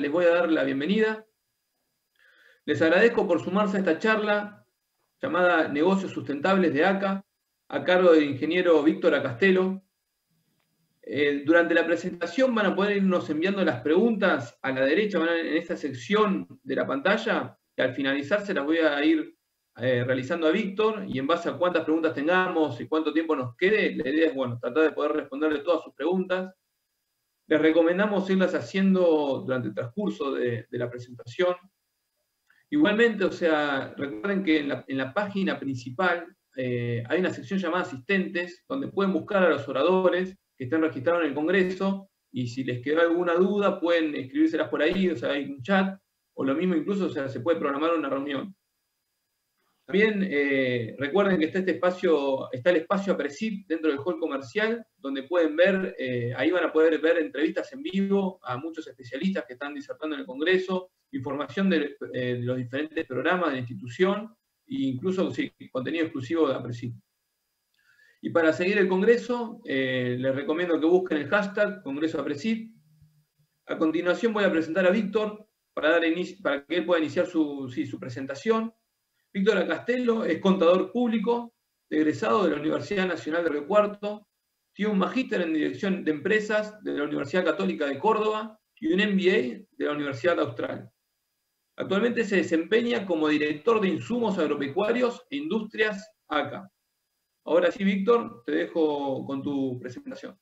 les voy a dar la bienvenida. Les agradezco por sumarse a esta charla llamada Negocios Sustentables de ACA, a cargo del ingeniero Víctor Acastelo. Eh, durante la presentación van a poder irnos enviando las preguntas a la derecha, van en esta sección de la pantalla, que al finalizar se las voy a ir eh, realizando a Víctor, y en base a cuántas preguntas tengamos y cuánto tiempo nos quede, la idea es, bueno, tratar de poder responderle todas sus preguntas. Les recomendamos irlas haciendo durante el transcurso de, la presentación. Igualmente, o sea, recuerden que en la, página principal eh, hay una sección llamada asistentes, donde pueden buscar a los oradores que estén registrados en el Congreso, y si les quedó alguna duda, pueden escribírselas por ahí, o sea, hay un chat, o lo mismo incluso, o sea, se puede programar una reunión. También eh, recuerden que está este espacio, está el espacio Apresid dentro del hall comercial, donde pueden ver, eh, ahí van a poder ver entrevistas en vivo a muchos especialistas que están disertando en el Congreso, información de, eh, los diferentes programas de la institución e incluso contenido exclusivo de Apresid. Y para seguir el Congreso, les recomiendo que busquen el hashtag Congreso Apresid. A continuación voy a presentar a Víctor para, dar para que él pueda iniciar su, su presentación. Víctor Castelo es contador público, egresado de la Universidad Nacional de Río Cuarto, tiene un magíster en dirección de empresas de la Universidad Católica de Córdoba y un MBA de la Universidad Austral. Actualmente se desempeña como director de insumos agropecuarios e industrias ACA. Ahora sí, Víctor, te dejo con tu presentación.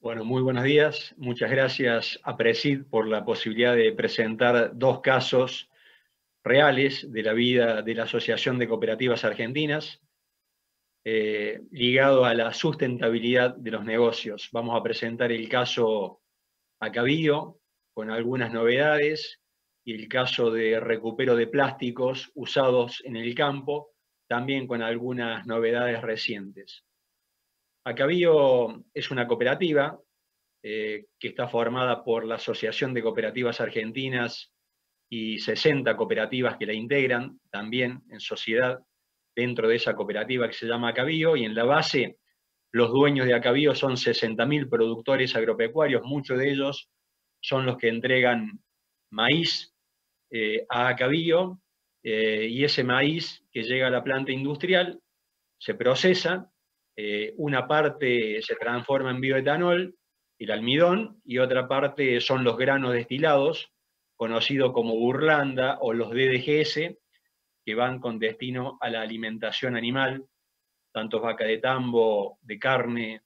Bueno, muy buenos días. Muchas gracias a Presid por la posibilidad de presentar dos casos reales de la vida de la Asociación de Cooperativas Argentinas, eh, ligado a la sustentabilidad de los negocios. Vamos a presentar el caso Acabío, con algunas novedades, y el caso de recupero de plásticos usados en el campo, también con algunas novedades recientes. Acabío es una cooperativa eh, que está formada por la Asociación de Cooperativas Argentinas y 60 cooperativas que la integran también en sociedad dentro de esa cooperativa que se llama Acabío y en la base los dueños de Acabío son 60.000 productores agropecuarios, muchos de ellos son los que entregan maíz eh, a Acabío eh, y ese maíz que llega a la planta industrial se procesa, eh, una parte se transforma en bioetanol, el almidón, y otra parte son los granos destilados, conocido como burlanda o los DDGS, que van con destino a la alimentación animal, tanto vaca de tambo, de carne,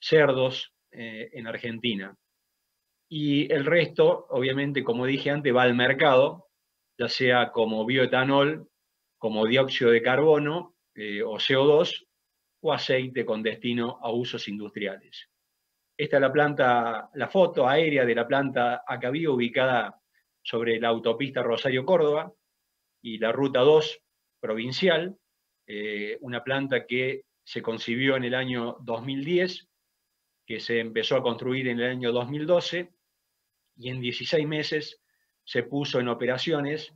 cerdos eh, en Argentina. Y el resto, obviamente, como dije antes, va al mercado, ya sea como bioetanol, como dióxido de carbono eh, o CO2, o aceite con destino a usos industriales. Esta es la planta, la foto aérea de la planta Acabío ubicada sobre la autopista Rosario-Córdoba y la Ruta 2 provincial, eh, una planta que se concibió en el año 2010, que se empezó a construir en el año 2012 y en 16 meses se puso en operaciones,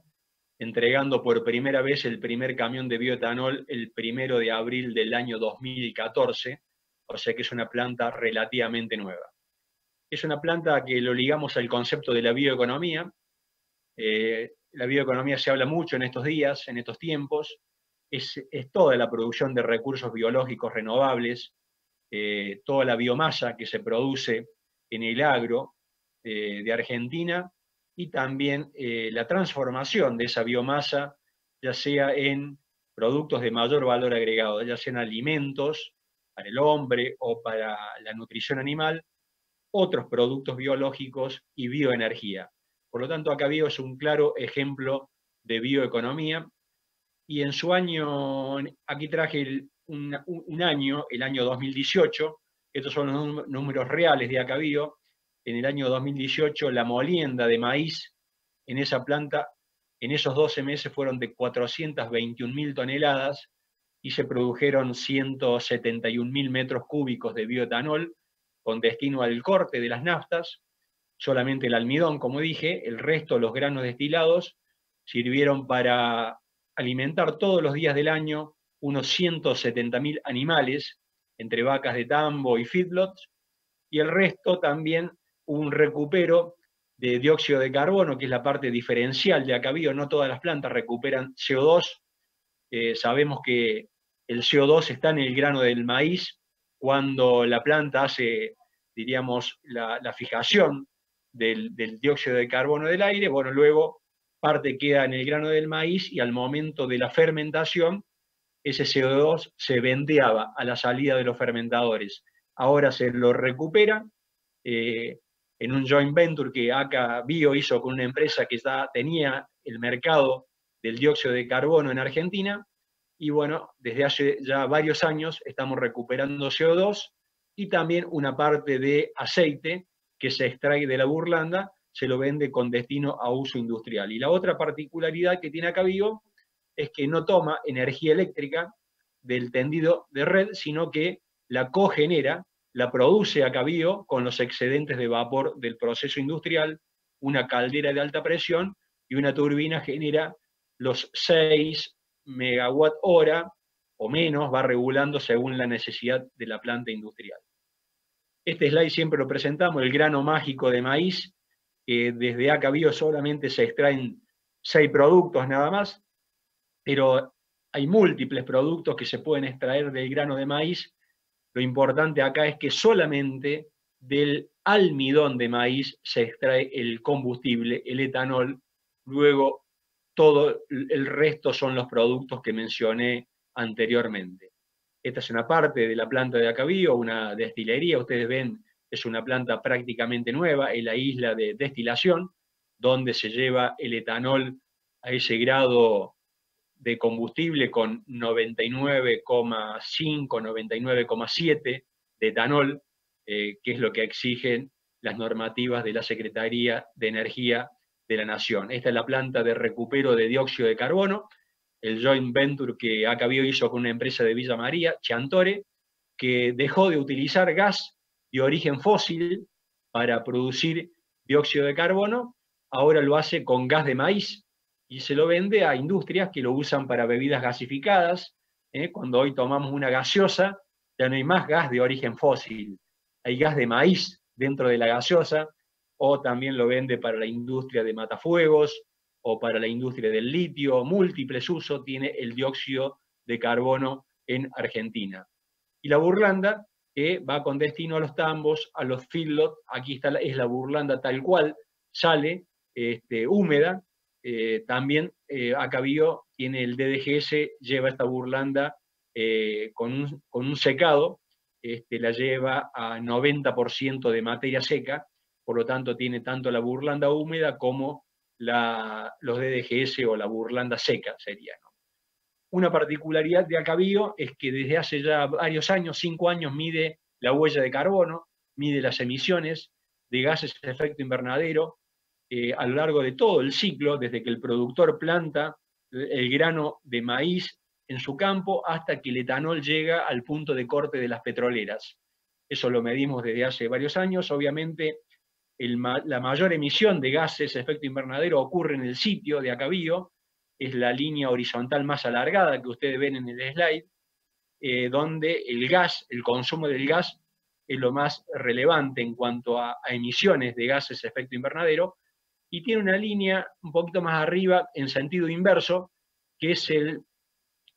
entregando por primera vez el primer camión de bioetanol el primero de abril del año 2014, o sea que es una planta relativamente nueva. Es una planta que lo ligamos al concepto de la bioeconomía, eh, la bioeconomía se habla mucho en estos días, en estos tiempos. Es, toda la producción de recursos biológicos renovables, eh, toda la biomasa que se produce en el agro eh, de Argentina y también la transformación de esa biomasa, ya sea en productos de mayor valor agregado, ya sean alimentos para el hombre o para la nutrición animal, otros productos biológicos y bioenergía. Por lo tanto, Acabío es un claro ejemplo de bioeconomía. Y en su año, aquí traje un, año, el año 2018, estos son los números reales de Acabío. En el año 2018, la molienda de maíz en esa planta, en esos 12 meses fueron de 421.000 toneladas y se produjeron 171.000 metros cúbicos de bioetanol con destino al corte de las naftas solamente el almidón, como dije, el resto, los granos destilados, sirvieron para alimentar todos los días del año unos 170.000 animales, entre vacas de tambo y feedlots, y el resto también un recupero de dióxido de carbono, que es la parte diferencial de Acabío, no todas las plantas recuperan CO2. Eh, sabemos que el CO2 está en el grano del maíz cuando la planta hace, diríamos, la, fijación del, dióxido de carbono del aire, bueno, luego parte queda en el grano del maíz y al momento de la fermentación, ese CO2 se vendeaba a la salida de los fermentadores. Ahora se lo recupera, eh, en un joint venture que ACA Bio hizo con una empresa que ya tenía el mercado del dióxido de carbono en Argentina. Y bueno, desde hace ya varios años estamos recuperando CO2 y también una parte de aceite que se extrae de la burlanda, se lo vende con destino a uso industrial. Y la otra particularidad que tiene acá Bio es que no toma energía eléctrica del tendido de red, sino que la cogenera la produce a cabío con los excedentes de vapor del proceso industrial, una caldera de alta presión y una turbina genera los 6 megawatt hora o menos, va regulando según la necesidad de la planta industrial. Este slide siempre lo presentamos, el grano mágico de maíz, que desde acá Bio solamente se extraen 6 productos nada más, pero hay múltiples productos que se pueden extraer del grano de maíz lo importante acá es que solamente del almidón de maíz se extrae el combustible, el etanol, luego todo el resto son los productos que mencioné anteriormente. Esta es una parte de la planta de Acabío, una destilería, ustedes ven, es una planta prácticamente nueva en la isla de destilación, donde se lleva el etanol a ese grado de combustible con 99,5, 99,7 de etanol, eh, que es lo que exigen las normativas de la Secretaría de Energía de la Nación. Esta es la planta de recupero de dióxido de carbono, el joint venture que Acabio hizo con una empresa de Villa María, Chantore, que dejó de utilizar gas de origen fósil para producir dióxido de carbono, ahora lo hace con gas de maíz, y se lo vende a industrias que lo usan para bebidas gasificadas. ¿eh? Cuando hoy tomamos una gaseosa, ya no hay más gas de origen fósil, hay gas de maíz dentro de la gaseosa, o también lo vende para la industria de matafuegos, o para la industria del litio, múltiples usos tiene el dióxido de carbono en Argentina. Y la burlanda, que va con destino a los tambos, a los feedlots, aquí está, es la burlanda tal cual, sale este, húmeda, eh, también eh, Acabío tiene el DDGS, lleva esta burlanda eh, con, un, secado, este, la lleva a 90% de materia seca, por lo tanto tiene tanto la burlanda húmeda como los DDGS o la burlanda seca sería. Una particularidad de Acabío es que desde hace ya varios años, cinco años, mide la huella de carbono, mide las emisiones de gases de efecto invernadero, eh, a lo largo de todo el ciclo, desde que el productor planta el grano de maíz en su campo hasta que el etanol llega al punto de corte de las petroleras. Eso lo medimos desde hace varios años. Obviamente, la mayor emisión de gases de efecto invernadero ocurre en el sitio de Acabío, es la línea horizontal más alargada que ustedes ven en el slide, eh, donde el gas, el consumo del gas, es lo más relevante en cuanto a, a emisiones de gases de efecto invernadero, y tiene una línea un poquito más arriba en sentido inverso, que es el,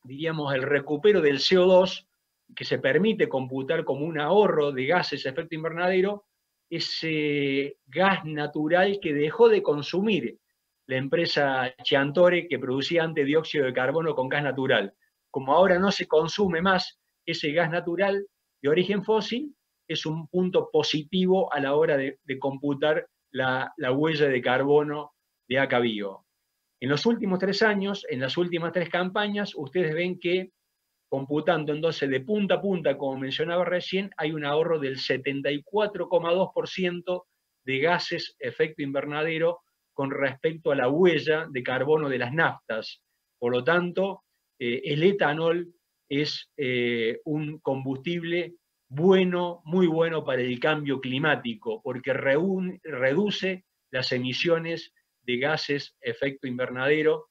diríamos, el recupero del CO2, que se permite computar como un ahorro de gases de efecto invernadero, ese gas natural que dejó de consumir la empresa Chiantore que producía antes dióxido de carbono con gas natural. Como ahora no se consume más ese gas natural de origen fósil, es un punto positivo a la hora de, computar la, huella de carbono de Acabío. En los últimos tres años, en las últimas tres campañas, ustedes ven que computando entonces de punta a punta, como mencionaba recién, hay un ahorro del 74,2% de gases efecto invernadero con respecto a la huella de carbono de las naftas. Por lo tanto, eh, el etanol es eh, un combustible bueno, muy bueno para el cambio climático, porque reduce las emisiones de gases efecto invernadero.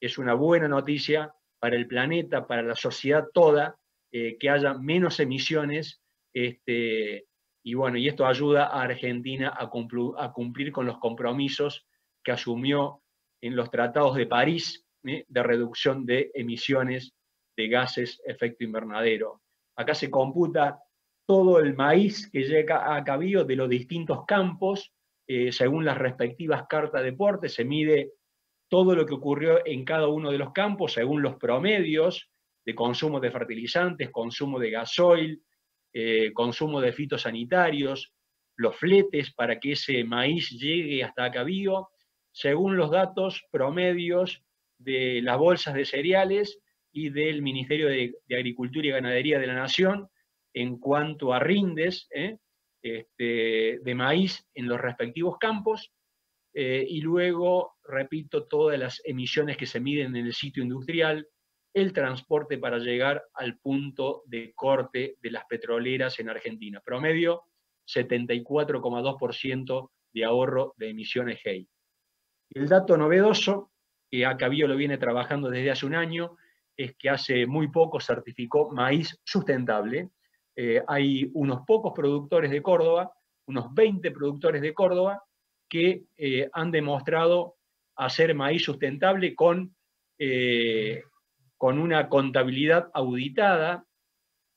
Es una buena noticia para el planeta, para la sociedad toda, eh, que haya menos emisiones este, y bueno, y esto ayuda a Argentina a, cumplir con los compromisos que asumió en los tratados de París ¿eh? de reducción de emisiones de gases efecto invernadero. Acá se computa todo el maíz que llega a Cabío de los distintos campos, eh, según las respectivas cartas de porte, se mide todo lo que ocurrió en cada uno de los campos, según los promedios de consumo de fertilizantes, consumo de gasoil, eh, consumo de fitosanitarios, los fletes para que ese maíz llegue hasta Cabío, según los datos promedios de las bolsas de cereales y del Ministerio de, Agricultura y Ganadería de la Nación en cuanto a rindes ¿eh? este, de maíz en los respectivos campos, eh, y luego, repito, todas las emisiones que se miden en el sitio industrial, el transporte para llegar al punto de corte de las petroleras en Argentina. Promedio, 74,2% de ahorro de emisiones GEI. El dato novedoso, que Acabío lo viene trabajando desde hace un año, es que hace muy poco certificó maíz sustentable. Eh, hay unos pocos productores de Córdoba, unos 20 productores de Córdoba, que eh, han demostrado hacer maíz sustentable con, eh, con una contabilidad auditada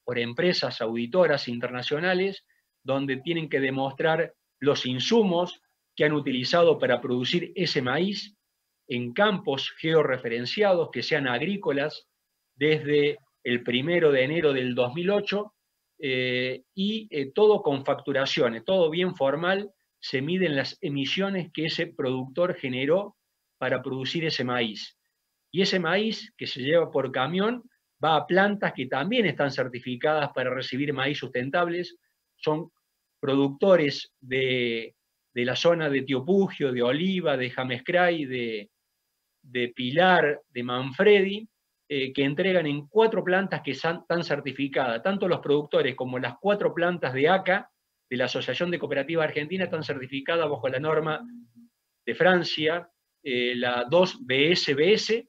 por empresas auditoras internacionales, donde tienen que demostrar los insumos que han utilizado para producir ese maíz en campos georreferenciados que sean agrícolas desde el primero de enero del 2008 eh, y todo con facturaciones, todo bien formal, se miden las emisiones que ese productor generó para producir ese maíz. Y ese maíz que se lleva por camión va a plantas que también están certificadas para recibir maíz sustentables, son productores de, la zona de Tiopugio, de Oliva, de Jamescray, de, de Pilar, de Manfredi, eh, que entregan en cuatro plantas que están certificadas. Tanto los productores como las cuatro plantas de ACA, de la Asociación de Cooperativa Argentina, están certificadas bajo la norma de Francia, eh, la 2BSBS,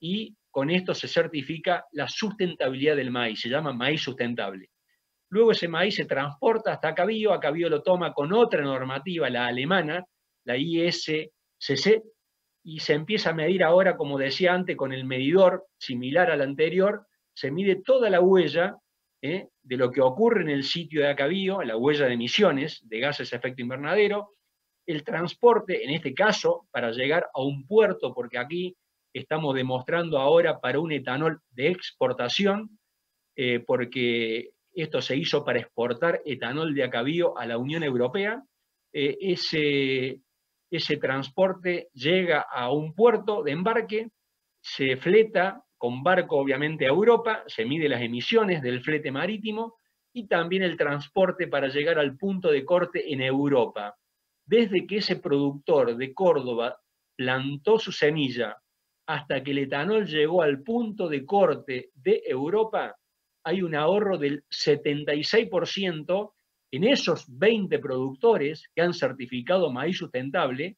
y con esto se certifica la sustentabilidad del maíz, se llama maíz sustentable. Luego ese maíz se transporta hasta Cabío, Cabío lo toma con otra normativa, la alemana, la ISCC, y se empieza a medir ahora, como decía antes, con el medidor similar al anterior, se mide toda la huella ¿eh? de lo que ocurre en el sitio de Acabío, la huella de emisiones de gases de efecto invernadero, el transporte, en este caso, para llegar a un puerto, porque aquí estamos demostrando ahora para un etanol de exportación, eh, porque esto se hizo para exportar etanol de Acabío a la Unión Europea, eh, ese ese transporte llega a un puerto de embarque, se fleta con barco obviamente a Europa, se mide las emisiones del flete marítimo y también el transporte para llegar al punto de corte en Europa. Desde que ese productor de Córdoba plantó su semilla hasta que el etanol llegó al punto de corte de Europa, hay un ahorro del 76% en esos 20 productores que han certificado maíz sustentable,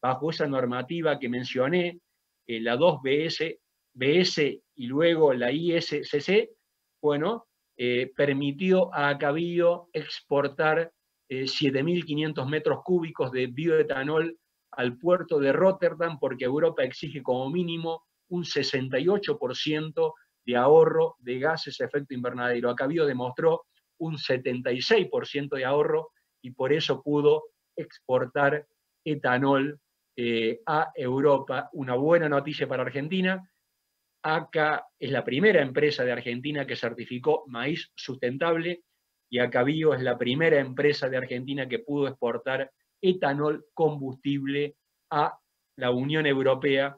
bajo esa normativa que mencioné, eh, la 2BS BS y luego la ISCC, bueno, eh, permitió a Acabío exportar 7.500 eh, metros cúbicos de bioetanol al puerto de Rotterdam porque Europa exige como mínimo un 68% de ahorro de gases de efecto invernadero. Acabío demostró un 76% de ahorro y por eso pudo exportar etanol eh, a Europa. Una buena noticia para Argentina. ACA es la primera empresa de Argentina que certificó maíz sustentable y Acabío es la primera empresa de Argentina que pudo exportar etanol combustible a la Unión Europea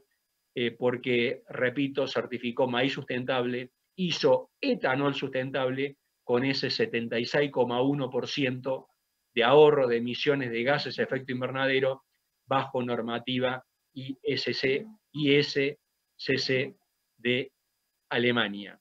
eh, porque, repito, certificó maíz sustentable, hizo etanol sustentable con ese 76,1% de ahorro de emisiones de gases de efecto invernadero bajo normativa ISC, ISCC de Alemania.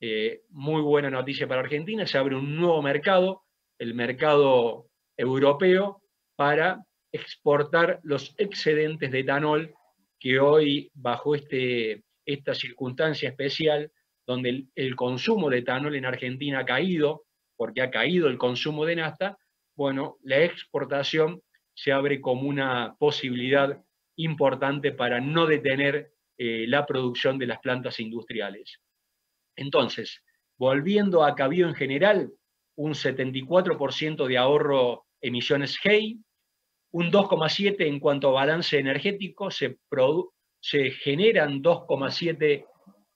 Eh, muy buena noticia para Argentina, se abre un nuevo mercado, el mercado europeo, para exportar los excedentes de etanol que hoy, bajo este, esta circunstancia especial, donde el, consumo de etanol en Argentina ha caído, porque ha caído el consumo de nafta, bueno, la exportación se abre como una posibilidad importante para no detener eh, la producción de las plantas industriales. Entonces, volviendo a Cabío en general, un 74% de ahorro emisiones GEI, un 2,7 en cuanto a balance energético, se, generan 2,7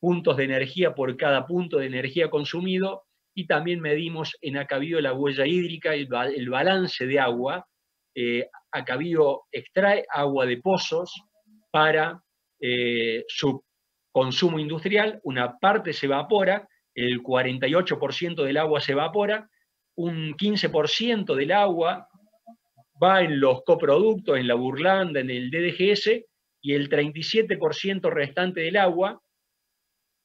puntos de energía por cada punto de energía consumido y también medimos en Acabío la huella hídrica, el, el balance de agua. Eh, Acabío extrae agua de pozos para eh, su consumo industrial, una parte se evapora, el 48% del agua se evapora, un 15% del agua va en los coproductos, en la burlanda, en el DDGS, y el 37% restante del agua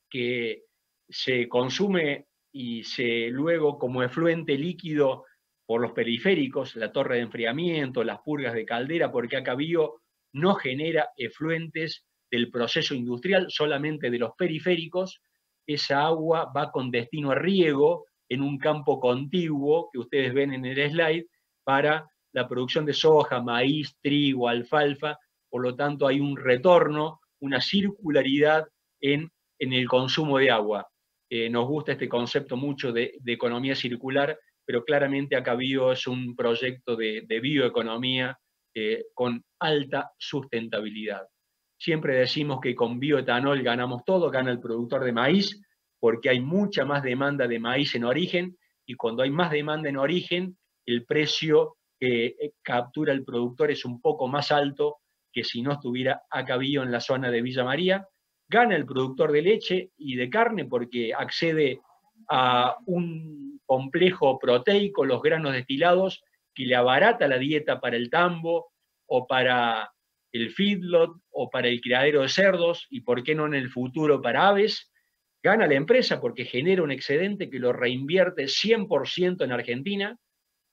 que se consume y se luego como efluente líquido por los periféricos, la torre de enfriamiento, las purgas de caldera, porque Acabío no genera efluentes del proceso industrial, solamente de los periféricos, esa agua va con destino a riego en un campo contiguo que ustedes ven en el slide para la producción de soja, maíz, trigo, alfalfa, por lo tanto hay un retorno, una circularidad en, en el consumo de agua. Eh, nos gusta este concepto mucho de, economía circular, pero claramente Acabío es un proyecto de, bioeconomía eh, con alta sustentabilidad. Siempre decimos que con bioetanol ganamos todo, gana el productor de maíz, porque hay mucha más demanda de maíz en origen, y cuando hay más demanda en origen, el precio que eh, captura el productor es un poco más alto que si no estuviera Acabío en la zona de Villa María. Gana el productor de leche y de carne porque accede a un complejo proteico, los granos destilados, que le abarata la dieta para el tambo o para el feedlot o para el criadero de cerdos y por qué no en el futuro para aves, gana la empresa porque genera un excedente que lo reinvierte 100% en Argentina,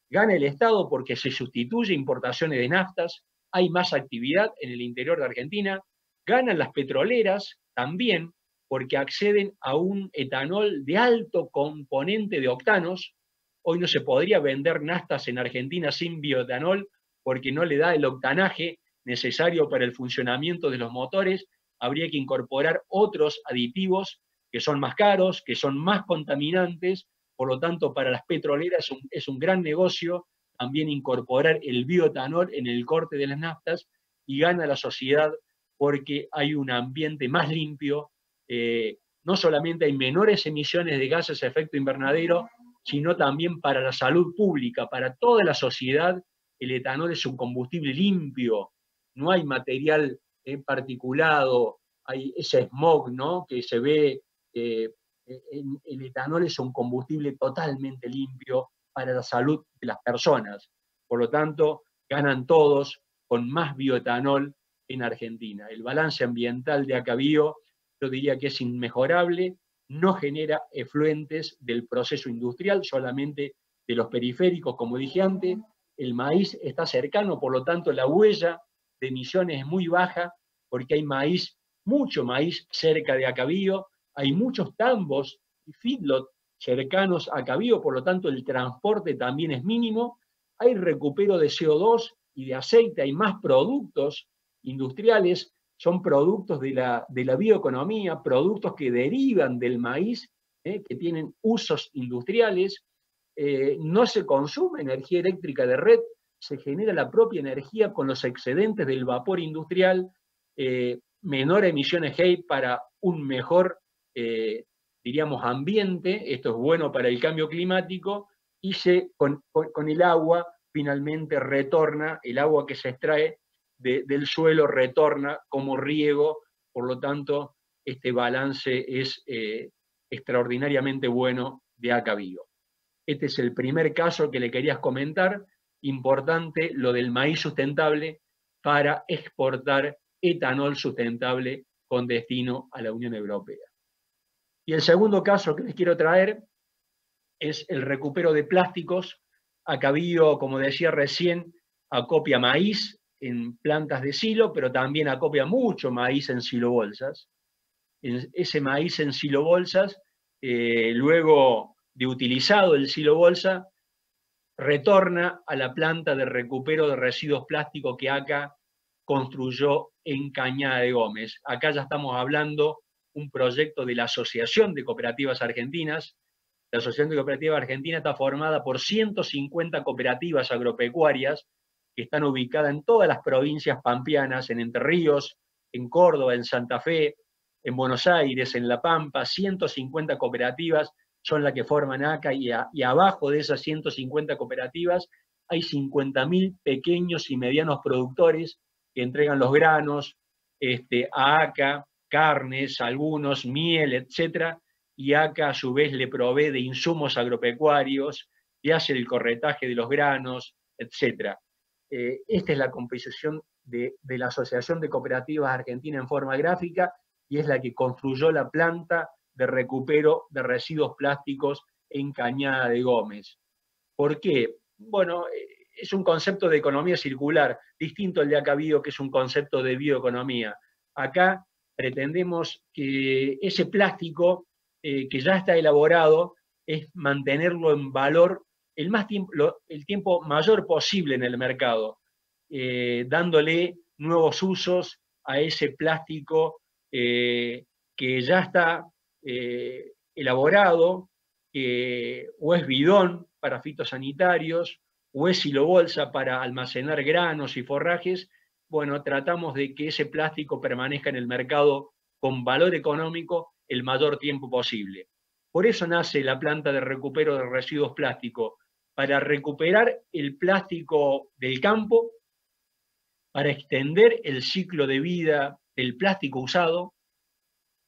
gana el Estado porque se sustituye importaciones de naftas, hay más actividad en el interior de Argentina, ganan las petroleras también porque acceden a un etanol de alto componente de octanos. Hoy no se podría vender naftas en Argentina sin bioetanol porque no le da el octanaje necesario para el funcionamiento de los motores, habría que incorporar otros aditivos que son más caros, que son más contaminantes, por lo tanto para las petroleras es un, gran negocio también incorporar el bioetanol en el corte de las naftas y gana la sociedad porque hay un ambiente más limpio, eh, no solamente hay menores emisiones de gases de efecto invernadero, sino también para la salud pública, para toda la sociedad, el etanol es un combustible limpio, no hay material eh, particulado, hay ese smog ¿no? que se ve, eh, el etanol es un combustible totalmente limpio para la salud de las personas. Por lo tanto, ganan todos con más bioetanol en Argentina. El balance ambiental de Acabío, yo diría que es inmejorable, no genera efluentes del proceso industrial, solamente de los periféricos, como dije antes. El maíz está cercano, por lo tanto, la huella de emisiones es muy baja porque hay maíz, mucho maíz cerca de Acabío, hay muchos tambos y feedlot cercanos a Acabío, por lo tanto el transporte también es mínimo, hay recupero de CO2 y de aceite, hay más productos industriales, son productos de la, de la bioeconomía, productos que derivan del maíz, eh, que tienen usos industriales, eh, no se consume energía eléctrica de red, se genera la propia energía con los excedentes del vapor industrial, eh, menor emisiones GEI para un mejor, eh, diríamos, ambiente, esto es bueno para el cambio climático, y se, con, el agua finalmente retorna, el agua que se extrae del suelo retorna como riego, por lo tanto, este balance es eh, extraordinariamente bueno de Acabío. Este es el primer caso que le querías comentar importante lo del maíz sustentable para exportar etanol sustentable con destino a la Unión Europea. Y el segundo caso que les quiero traer es el recupero de plásticos. Acabío, como decía recién, acopia maíz en plantas de silo, pero también acopia mucho maíz en silobolsas. Ese maíz en silobolsas, eh, luego de utilizado el silo bolsa, retorna a la planta de recupero de residuos plásticos que ACA construyó en Cañada de Gómez. Acá ya estamos hablando un proyecto de la Asociación de Cooperativas Argentinas. La Asociación de Cooperativas Argentinas está formada por 150 cooperativas agropecuarias que están ubicadas en todas las provincias pampeanas, en Entre Ríos, en Córdoba, en Santa Fe, en Buenos Aires, en La Pampa, 150 cooperativas son las que forman ACA y, abajo de esas 150 cooperativas hay 50.000 pequeños y medianos productores que entregan los granos este, a ACA, carnes, algunos, miel, etc. Y ACA a su vez le provee de insumos agropecuarios y hace el corretaje de los granos, etc. Eh, esta es la composición de la Asociación de Cooperativas Argentina en forma gráfica y es la que construyó la planta de recupero de residuos plásticos en Cañada de Gómez. ¿Por qué? Bueno, eh, es un concepto de economía circular, distinto al de acá habido, que es un concepto de bioeconomía. Acá pretendemos que ese plástico eh, que ya está elaborado es mantenerlo en valor el, más tiempo, el tiempo mayor posible en el mercado, eh, dándole nuevos usos a ese plástico que ya está eh, elaborado, o es bidón para fitosanitarios, o es bolsa para almacenar granos y forrajes, bueno, tratamos de que ese plástico permanezca en el mercado con valor económico el mayor tiempo posible. Por eso nace la planta de recupero de residuos plásticos, para recuperar el plástico del campo, para extender el ciclo de vida del plástico usado,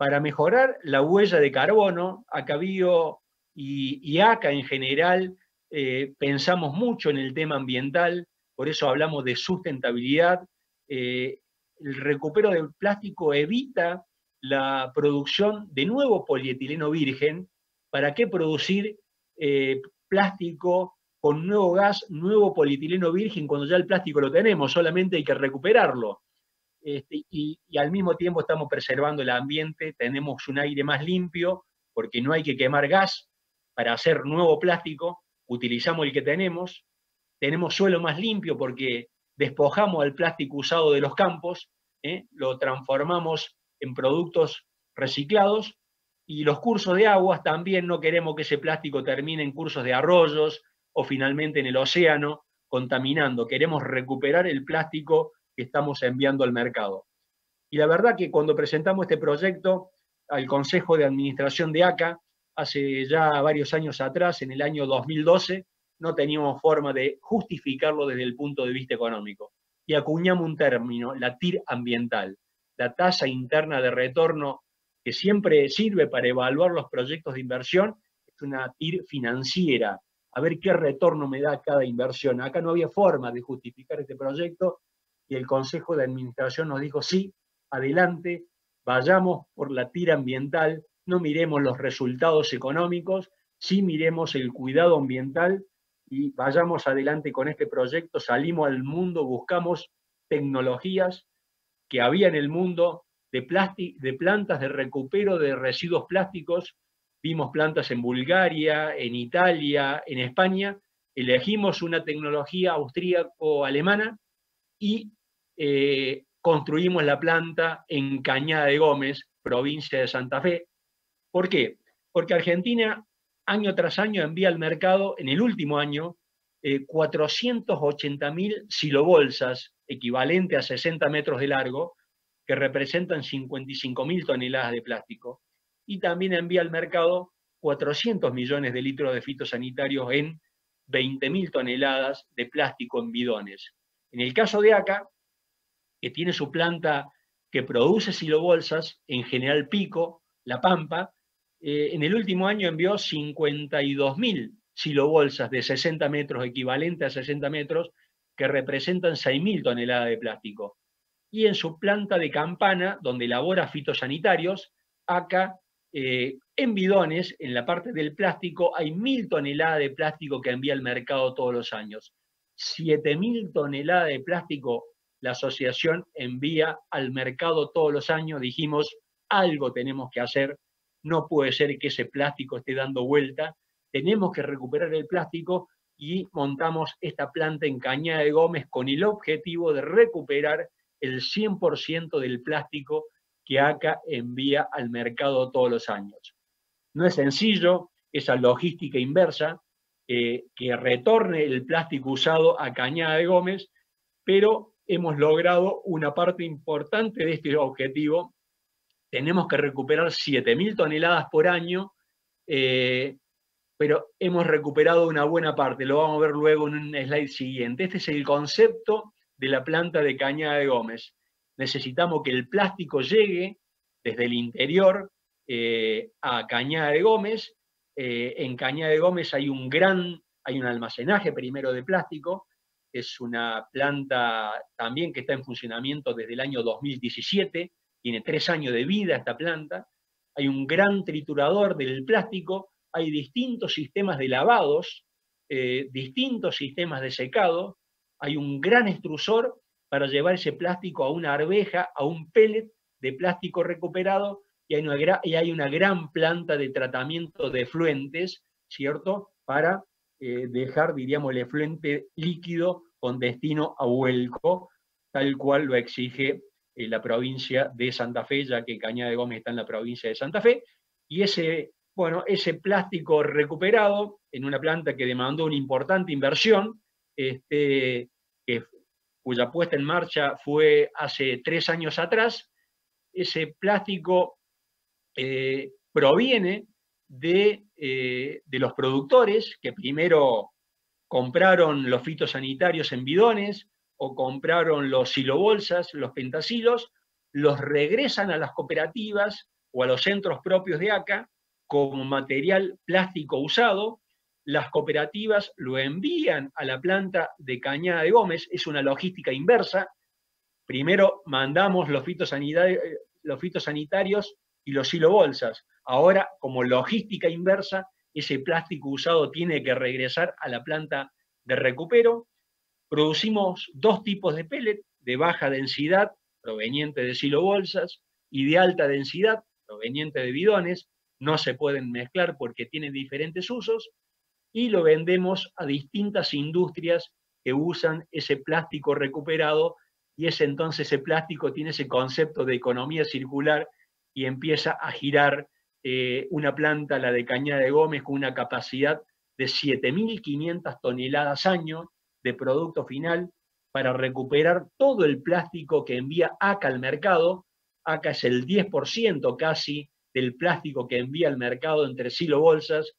para mejorar la huella de carbono, Acabío y, y ACA en general eh, pensamos mucho en el tema ambiental, por eso hablamos de sustentabilidad. Eh, el recupero del plástico evita la producción de nuevo polietileno virgen. ¿Para qué producir eh, plástico con nuevo gas, nuevo polietileno virgen cuando ya el plástico lo tenemos? Solamente hay que recuperarlo. Este, y, al mismo tiempo estamos preservando el ambiente, tenemos un aire más limpio, porque no hay que quemar gas para hacer nuevo plástico, utilizamos el que tenemos, tenemos suelo más limpio porque despojamos al plástico usado de los campos, ¿eh? lo transformamos en productos reciclados, y los cursos de aguas también no queremos que ese plástico termine en cursos de arroyos o finalmente en el océano contaminando, queremos recuperar el plástico que estamos enviando al mercado. Y la verdad que cuando presentamos este proyecto al Consejo de Administración de ACA, hace ya varios años atrás, en el año 2012, no teníamos forma de justificarlo desde el punto de vista económico. Y acuñamos un término, la TIR ambiental, la tasa interna de retorno que siempre sirve para evaluar los proyectos de inversión, es una TIR financiera, a ver qué retorno me da cada inversión. Acá no había forma de justificar este proyecto y el Consejo de Administración nos dijo, sí, adelante, vayamos por la tira ambiental, no miremos los resultados económicos, sí miremos el cuidado ambiental y vayamos adelante con este proyecto, salimos al mundo, buscamos tecnologías que había en el mundo de, de plantas de recupero de residuos plásticos, vimos plantas en Bulgaria, en Italia, en España, elegimos una tecnología austríaco-alemana y eh, construimos la planta en Cañada de Gómez, provincia de Santa Fe. ¿Por qué? Porque Argentina año tras año envía al mercado, en el último año, eh, 480.000 silobolsas, equivalente a 60 metros de largo, que representan 55.000 toneladas de plástico. Y también envía al mercado 400 millones de litros de fitosanitarios en 20.000 toneladas de plástico en bidones. En el caso de ACA, que tiene su planta que produce silobolsas, en General Pico, La Pampa, eh, en el último año envió 52.000 silobolsas de 60 metros, equivalente a 60 metros, que representan 6.000 toneladas de plástico. Y en su planta de Campana, donde elabora fitosanitarios, acá eh, en bidones, en la parte del plástico, hay 1.000 toneladas de plástico que envía al mercado todos los años. 7.000 toneladas de plástico la asociación envía al mercado todos los años, dijimos, algo tenemos que hacer, no puede ser que ese plástico esté dando vuelta, tenemos que recuperar el plástico y montamos esta planta en Cañada de Gómez con el objetivo de recuperar el 100% del plástico que ACA envía al mercado todos los años. No es sencillo esa logística inversa, que retorne el plástico usado a Cañada de Gómez, pero hemos logrado una parte importante de este objetivo. Tenemos que recuperar 7.000 toneladas por año, eh, pero hemos recuperado una buena parte, lo vamos a ver luego en un slide siguiente. Este es el concepto de la planta de Cañada de Gómez. Necesitamos que el plástico llegue desde el interior eh, a Cañada de Gómez. Eh, en Cañada de Gómez hay un gran, hay un almacenaje primero de plástico, es una planta también que está en funcionamiento desde el año 2017, tiene tres años de vida esta planta, hay un gran triturador del plástico, hay distintos sistemas de lavados, eh, distintos sistemas de secado, hay un gran extrusor para llevar ese plástico a una arveja, a un pellet de plástico recuperado, y hay una, gran planta de tratamiento de efluentes, ¿cierto? Para eh, dejar, diríamos, el efluente líquido con destino a vuelco, tal cual lo exige eh, la provincia de Santa Fe, ya que Cañada de Gómez está en la provincia de Santa Fe, y ese, bueno, ese plástico recuperado en una planta que demandó una importante inversión, este, cuya puesta en marcha fue hace tres años atrás, ese plástico eh, proviene de, eh, de, los productores que primero compraron los fitosanitarios en bidones o compraron los silobolsas, los pentasilos, los regresan a las cooperativas o a los centros propios de ACA como material plástico usado las cooperativas lo envían a la planta de Cañada de Gómez, es una logística inversa. Primero mandamos los fitosanitarios, los fitosanitarios y los silobolsas. Ahora, como logística inversa, ese plástico usado tiene que regresar a la planta de recupero. Producimos dos tipos de pellet, de baja densidad, proveniente de silobolsas, y de alta densidad, proveniente de bidones. No se pueden mezclar porque tienen diferentes usos y lo vendemos a distintas industrias que usan ese plástico recuperado y ese entonces ese plástico tiene ese concepto de economía circular y empieza a girar eh, una planta, la de Cañada de Gómez, con una capacidad de 7.500 toneladas año de producto final para recuperar todo el plástico que envía ACA al mercado. ACA es el 10% casi del plástico que envía al mercado entre silo bolsas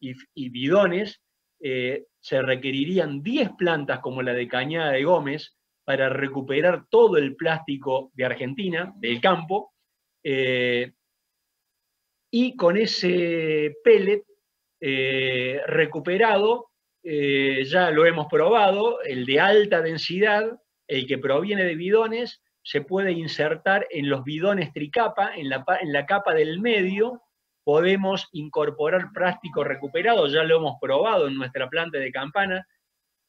y, bidones, eh, se requerirían 10 plantas como la de Cañada de Gómez para recuperar todo el plástico de Argentina, del campo, eh, y con ese pellet eh, recuperado, ya lo hemos probado, el de alta densidad, el que proviene de bidones, se puede insertar en los bidones tricapa, en la, en la capa del medio, podemos incorporar plástico recuperado, ya lo hemos probado en nuestra planta de campana,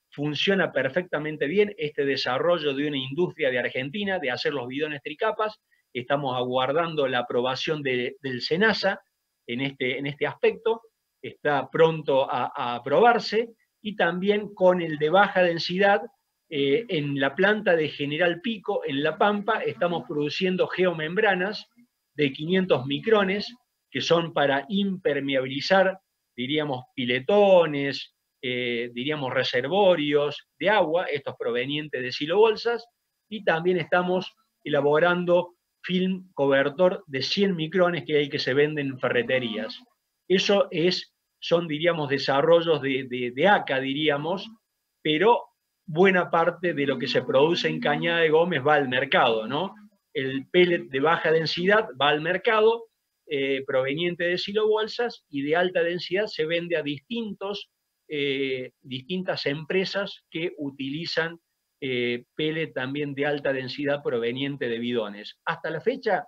funciona perfectamente bien este desarrollo de una industria de Argentina de hacer los bidones tricapas, estamos aguardando la aprobación del SENASA en este, en este aspecto, está pronto a, aprobarse, y también con el de baja densidad, eh, en la planta de General Pico, en La Pampa, estamos produciendo geomembranas de 500 micrones, que son para impermeabilizar, diríamos, piletones, eh, diríamos, reservorios de agua, estos provenientes de silobolsas, y también estamos elaborando film cobertor de 100 micrones que hay que se venden en ferreterías. Eso es, son, diríamos, desarrollos de, de, de ACA, diríamos, pero buena parte de lo que se produce en Cañada de Gómez va al mercado, ¿no? El pellet de baja densidad va al mercado, eh, proveniente de silobolsas y de alta densidad se vende a distintos, eh, distintas empresas que utilizan eh, pellet también de alta densidad proveniente de bidones. Hasta la fecha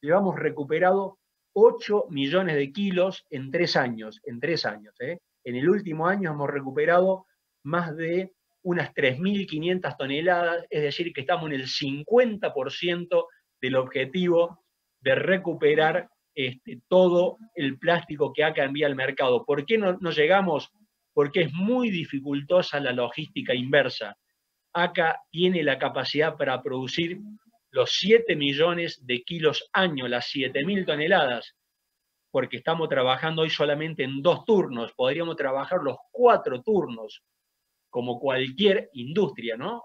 llevamos recuperado 8 millones de kilos en tres años, en tres años. En el último año hemos recuperado más de unas 3.500 toneladas, es decir, que estamos en el 50% del objetivo de recuperar este, todo el plástico que acá envía al mercado. ¿Por qué no, llegamos porque es muy dificultosa la logística inversa. ACA tiene la capacidad para producir los 7 millones de kilos año, las 7 mil toneladas, porque estamos trabajando hoy solamente en dos turnos, podríamos trabajar los cuatro turnos, como cualquier industria, ¿no?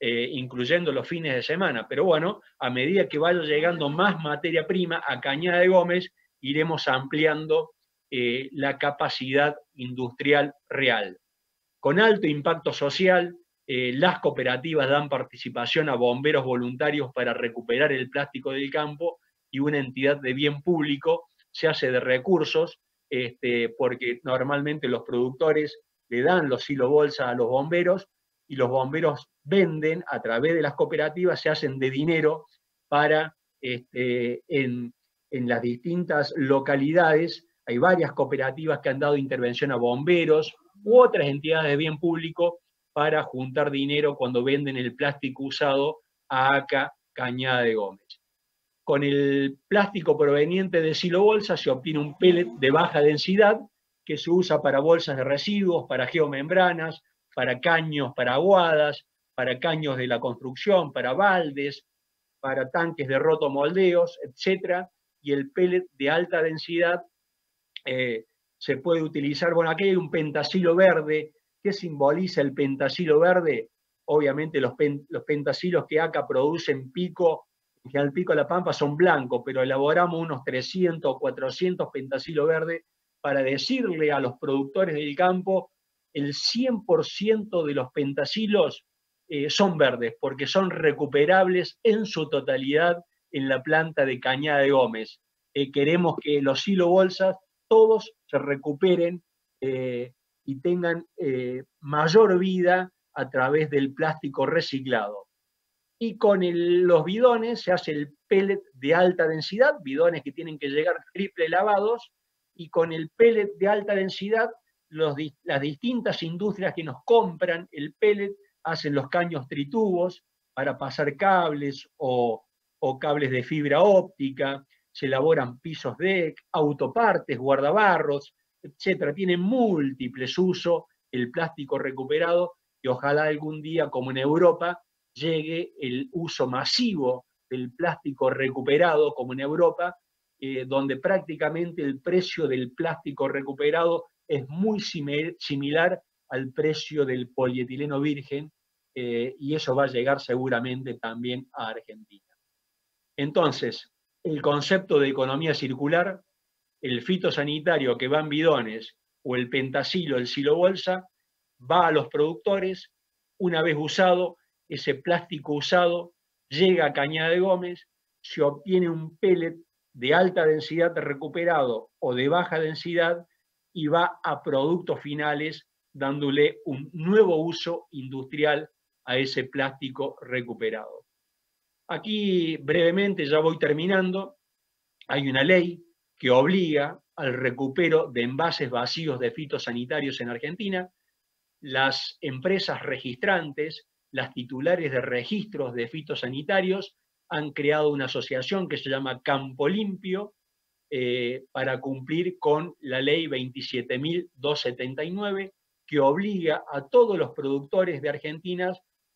Eh, incluyendo los fines de semana. Pero bueno, a medida que vaya llegando más materia prima a Cañada de Gómez, iremos ampliando eh, la capacidad industrial real. Con alto impacto social, eh, las cooperativas dan participación a bomberos voluntarios para recuperar el plástico del campo y una entidad de bien público se hace de recursos, este, porque normalmente los productores le dan los hilo bolsa a los bomberos y los bomberos venden a través de las cooperativas, se hacen de dinero para este, en, las distintas localidades. Hay varias cooperativas que han dado intervención a bomberos u otras entidades de bien público para juntar dinero cuando venden el plástico usado a ACA Cañada de Gómez. Con el plástico proveniente de silo bolsa se obtiene un pellet de baja densidad que se usa para bolsas de residuos, para geomembranas, para caños, para aguadas, para caños de la construcción, para baldes, para tanques de rotomoldeos, etc. Y el pellet de alta densidad eh, se puede utilizar, bueno, aquí hay un pentasilo verde, ¿qué simboliza el pentasilo verde? Obviamente los, los pentasilos que acá producen pico, que al pico de la pampa son blancos, pero elaboramos unos 300 o 400 pentasilos verde para decirle a los productores del campo el 100% de los pentasilos eh, son verdes, porque son recuperables en su totalidad en la planta de Cañada de Gómez. Eh, queremos que los hilo bolsas todos se recuperen eh, y tengan mayor vida a través del plástico reciclado. Y con los bidones se hace el pellet de alta densidad, bidones que tienen que llegar triple lavados, y con el pellet de alta densidad las distintas industrias que nos compran el pellet hacen los caños tritubos para pasar cables o, cables de fibra óptica, se elaboran pisos de autopartes, guardabarros, etc. Tiene múltiples usos el plástico recuperado y ojalá algún día, como en Europa, llegue el uso masivo del plástico recuperado, como en Europa, eh, donde prácticamente el precio del plástico recuperado es muy similar al precio del polietileno virgen eh, y eso va a llegar seguramente también a Argentina. Entonces, el concepto de economía circular, el fitosanitario que va en bidones o el pentasilo, el silo bolsa, va a los productores, una vez usado, ese plástico usado llega a Cañada de Gómez, se obtiene un pellet de alta densidad recuperado o de baja densidad y va a productos finales dándole un nuevo uso industrial a ese plástico recuperado. Aquí brevemente, ya voy terminando, hay una ley que obliga al recupero de envases vacíos de fitosanitarios en Argentina. Las empresas registrantes, las titulares de registros de fitosanitarios, han creado una asociación que se llama Campo Limpio, eh, para cumplir con la ley 27.279 que obliga a todos los productores de Argentina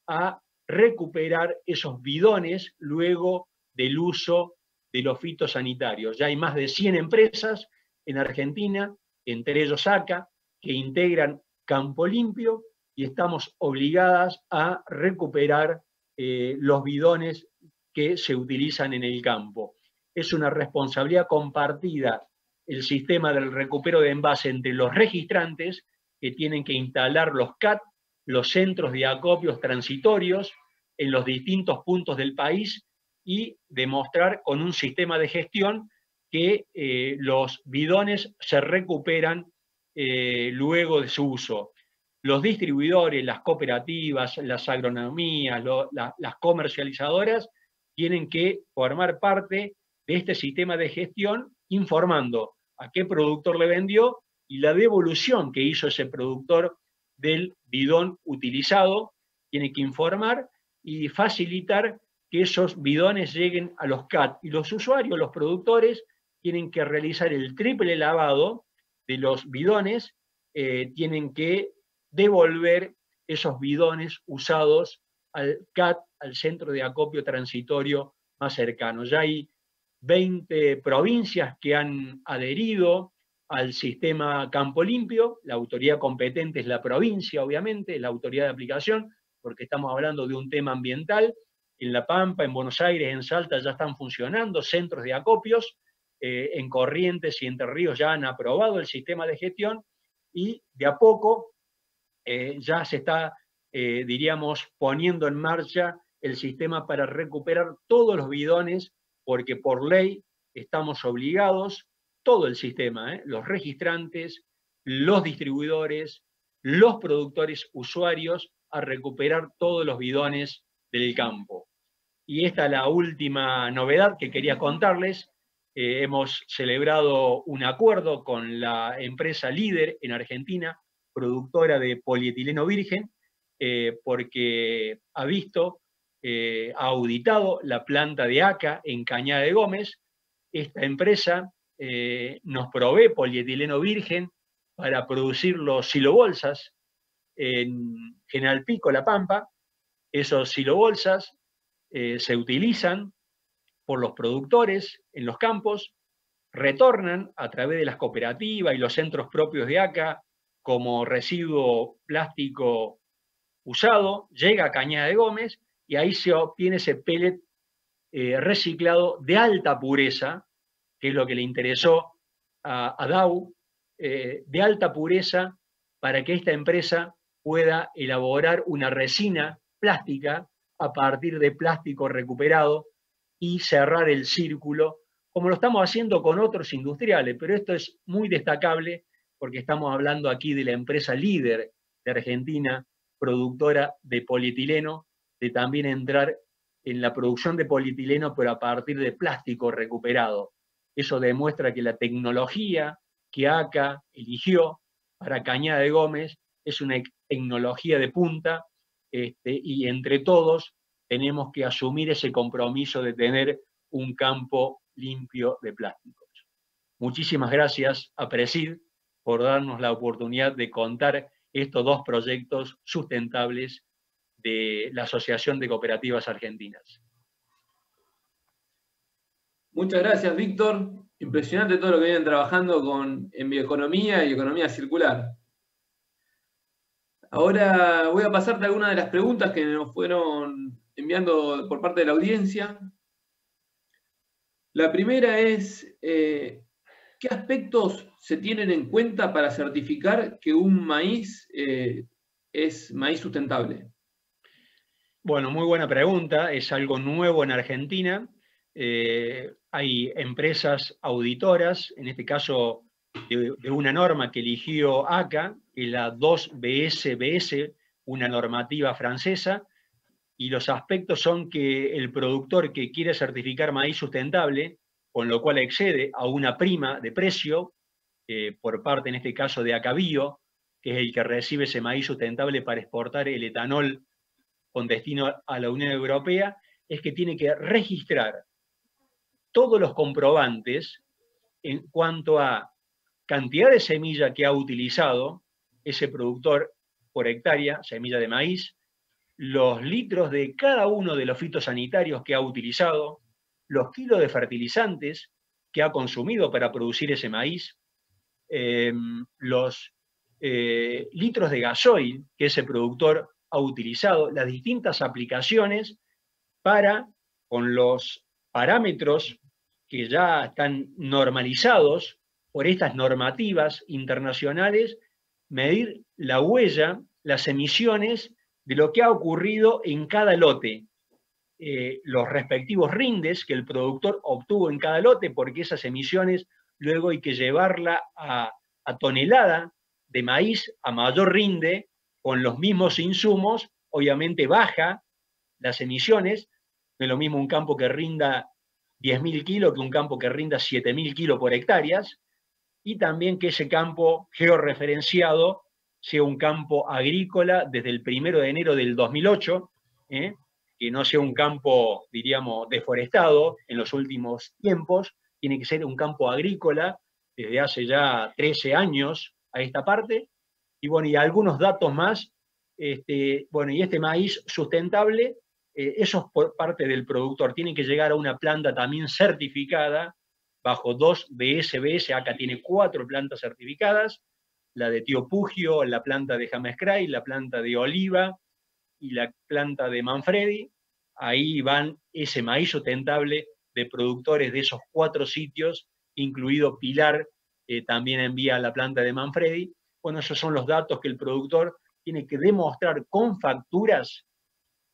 a recuperar esos bidones luego del uso de los fitosanitarios. Ya hay más de 100 empresas en Argentina, entre ellos ACA, que integran Campo Limpio y estamos obligadas a recuperar eh, los bidones que se utilizan en el campo es una responsabilidad compartida el sistema del recupero de envase entre los registrantes, que tienen que instalar los CAT, los centros de acopios transitorios, en los distintos puntos del país y demostrar con un sistema de gestión que eh, los bidones se recuperan eh, luego de su uso. Los distribuidores, las cooperativas, las agronomías, las comercializadoras tienen que formar parte de este sistema de gestión informando a qué productor le vendió y la devolución que hizo ese productor del bidón utilizado. Tiene que informar y facilitar que esos bidones lleguen a los CAT. Y los usuarios, los productores, tienen que realizar el triple lavado de los bidones eh, tienen que devolver esos bidones usados al CAT, al centro de acopio transitorio más cercano. Ya hay 20 provincias que han adherido al sistema Campo Limpio, la autoridad competente es la provincia, obviamente, la autoridad de aplicación, porque estamos hablando de un tema ambiental. En La Pampa, en Buenos Aires, en Salta ya están funcionando centros de acopios, eh, en Corrientes y Entre Ríos ya han aprobado el sistema de gestión y de a poco eh, ya se está, eh, diríamos, poniendo en marcha el sistema para recuperar todos los bidones, porque por ley estamos obligados, todo el sistema, los registrantes, los distribuidores, los productores usuarios, a recuperar todos los bidones del campo. Y esta es la última novedad que quería contarles. Eh, hemos celebrado un acuerdo con la empresa líder en Argentina, productora de polietileno virgen, eh, porque ha visto, eh, ha auditado la planta de ACA en Cañada de Gómez. Esta empresa nos provee polietileno virgen para producir los silobolsas en General Pico, La Pampa, esos silobolsas eh, se utilizan por los productores en los campos, retornan a través de las cooperativas y los centros propios de ACA como residuo plástico usado, llega a Cañada de Gómez y ahí se obtiene ese pellet eh, reciclado de alta pureza, que es lo que le interesó a, a Dow, eh, de alta pureza para que esta empresa pueda elaborar una resina plástica a partir de plástico recuperado y cerrar el círculo, como lo estamos haciendo con otros industriales, pero esto es muy destacable porque estamos hablando aquí de la empresa líder de Argentina, productora de polietileno, de también entrar en la producción de polietileno, pero a partir de plástico recuperado. Eso demuestra que la tecnología que ACA eligió para Cañada de Gómez es una tecnología de punta este, y entre todos tenemos que asumir ese compromiso de tener un campo limpio de plásticos. Muchísimas gracias a Presid por darnos la oportunidad de contar estos dos proyectos sustentables de la Asociación de Cooperativas Argentinas. Muchas gracias, Víctor. Impresionante todo lo que vienen trabajando con, en bioeconomía y economía circular. Ahora voy a pasarte algunas de las preguntas que nos fueron enviando por parte de la audiencia. La primera es, eh, ¿qué aspectos se tienen en cuenta para certificar que un maíz eh, es maíz sustentable? Bueno, muy buena pregunta. Es algo nuevo en Argentina. Eh, hay empresas auditoras, en este caso de, una norma que eligió ACA, que la 2BSBS, una normativa francesa, y los aspectos son que el productor que quiere certificar maíz sustentable, con lo cual excede a una prima de precio eh, por parte, en este caso, de Acabío, que es el que recibe ese maíz sustentable para exportar el etanol con destino a la Unión Europea, es que tiene que registrar todos los comprobantes en cuanto a cantidad de semilla que ha utilizado ese productor por hectárea, semilla de maíz, los litros de cada uno de los fitosanitarios que ha utilizado, los kilos de fertilizantes que ha consumido para producir ese maíz, em, los eh, litros de gasoil que ese productor ha utilizado, las distintas aplicaciones para, con los parámetros que ya están normalizados por estas normativas internacionales, medir la huella, las emisiones de lo que ha ocurrido en cada lote, eh, los respectivos rindes que el productor obtuvo en cada lote, porque esas emisiones luego hay que llevarla a, a tonelada de maíz a mayor rinde con los mismos insumos, obviamente baja las emisiones, no es lo mismo un campo que rinda 10.000 kilos que un campo que rinda 7.000 kilos por hectáreas, y también que ese campo georreferenciado sea un campo agrícola desde el primero de enero del 2008, ¿eh? que no sea un campo, diríamos, deforestado en los últimos tiempos, tiene que ser un campo agrícola desde hace ya 13 años a esta parte, y bueno, y algunos datos más. Este, bueno, y este maíz sustentable, eh, eso es por parte del productor, tiene que llegar a una planta también certificada bajo dos BSBS, acá tiene cuatro plantas certificadas, la de Tío Pugio, la planta de Jamescray, la planta de Oliva y la planta de Manfredi. Ahí van ese maíz sustentable de productores de esos cuatro sitios, incluido Pilar, también envía a la planta de Manfredi. Bueno, esos son los datos que el productor tiene que demostrar con facturas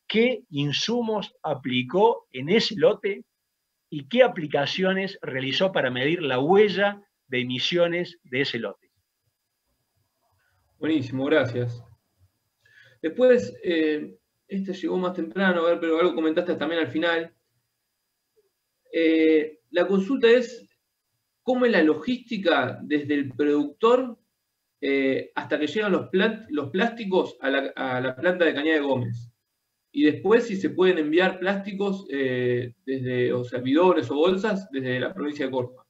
qué insumos aplicó en ese lote y qué aplicaciones realizó para medir la huella de emisiones de ese lote. Buenísimo, gracias. Después, eh, este llegó más temprano, a ver, pero algo comentaste también al final. Eh, la consulta es, ¿cómo es la logística desde el productor eh, hasta que llegan los, plásticos a la, a la, planta de Cañada de Gómez? Y después si se pueden enviar plásticos desde, o sea, bidones o bolsas desde la provincia de Córdoba.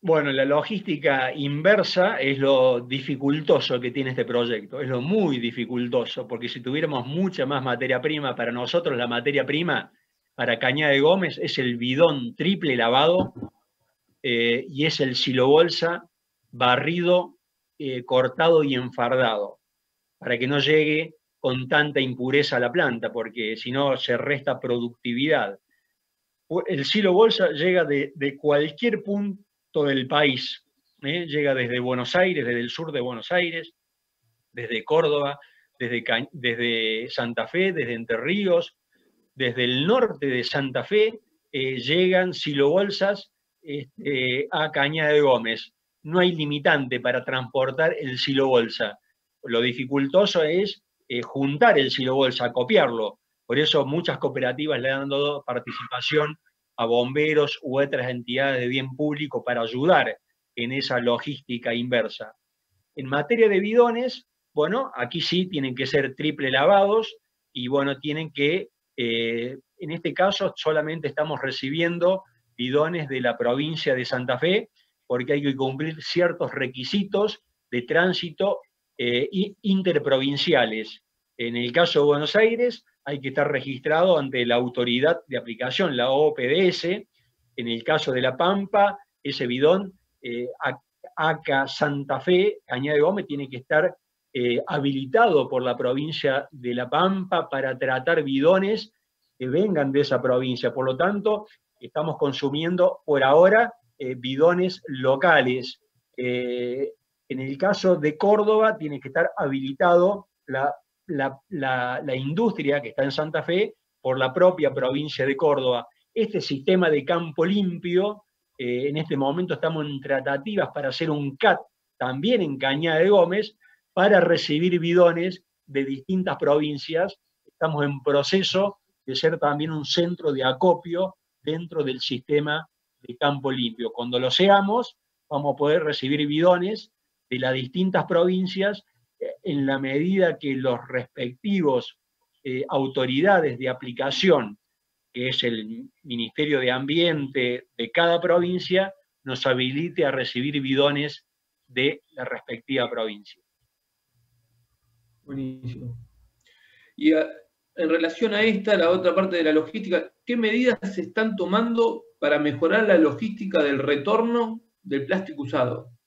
Bueno, la logística inversa es lo dificultoso que tiene este proyecto, es lo muy dificultoso, porque si tuviéramos mucha más materia prima, para nosotros la materia prima para Cañada de Gómez es el bidón triple lavado eh, y es el silo bolsa barrido, eh, cortado y enfardado, para que no llegue con tanta impureza a la planta, porque si no se resta productividad. El silo bolsa llega de, cualquier punto todo el país. ¿eh? Llega desde Buenos Aires, desde el sur de Buenos Aires, desde Córdoba, desde, Santa Fe, desde Entre Ríos, desde el norte de Santa Fe, eh, llegan silobolsas este, a Cañada de Gómez. No hay limitante para transportar el silobolsa. Lo dificultoso es eh, juntar el silobolsa, copiarlo. Por eso muchas cooperativas le han dado participación a bomberos u otras entidades de bien público para ayudar en esa logística inversa. En materia de bidones, bueno, aquí sí tienen que ser triple lavados y bueno, tienen que, eh, en este caso solamente estamos recibiendo bidones de la provincia de Santa Fe porque hay que cumplir ciertos requisitos de tránsito eh, interprovinciales. En el caso de Buenos Aires, hay que estar registrado ante la autoridad de aplicación, la OPDS. En el caso de La Pampa, ese bidón eh, ACA Santa Fe, Cañada Gómez, tiene que estar eh, habilitado por la provincia de La Pampa para tratar bidones que vengan de esa provincia. Por lo tanto, estamos consumiendo por ahora eh, bidones locales. En el caso de Córdoba, tiene que estar habilitado la la, industria que está en Santa Fe por la propia provincia de Córdoba. Este sistema de campo limpio, eh, en este momento estamos en tratativas para hacer un CAT también en Cañada de Gómez para recibir bidones de distintas provincias. Estamos en proceso de ser también un centro de acopio dentro del sistema de campo limpio. Cuando lo seamos, vamos a poder recibir bidones de las distintas provincias en la medida que los respectivos eh, autoridades de aplicación, que es el Ministerio de Ambiente de cada provincia, nos habilite a recibir bidones de la respectiva provincia. Buenísimo. Y en relación a esta, la otra parte de la logística, ¿qué medidas se están tomando para mejorar la logística del retorno del plástico usado?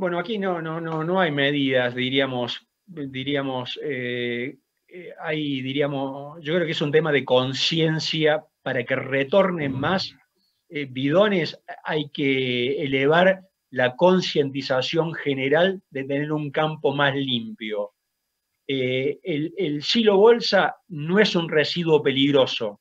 Bueno, aquí no, no, no, no hay medidas, diríamos, diríamos, eh, eh, hay, diríamos, yo creo que es un tema de conciencia para que retornen más eh, bidones, hay que elevar la concientización general de tener un campo más limpio. el, el, silo bolsa no es un residuo peligroso,